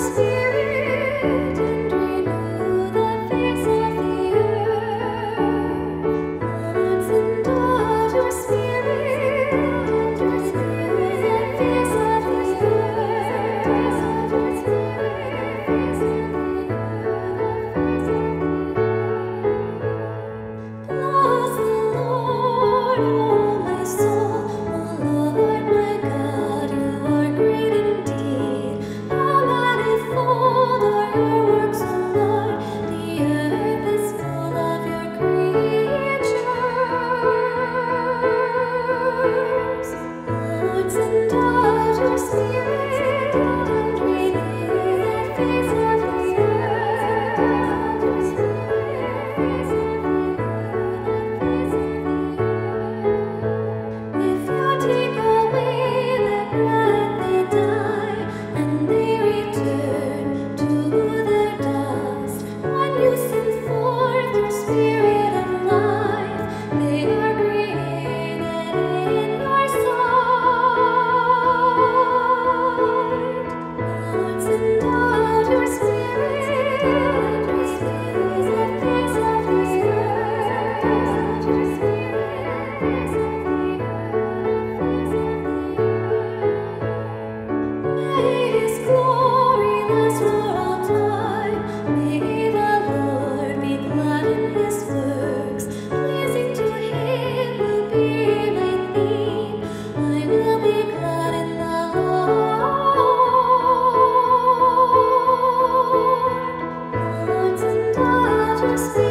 Christmas. just be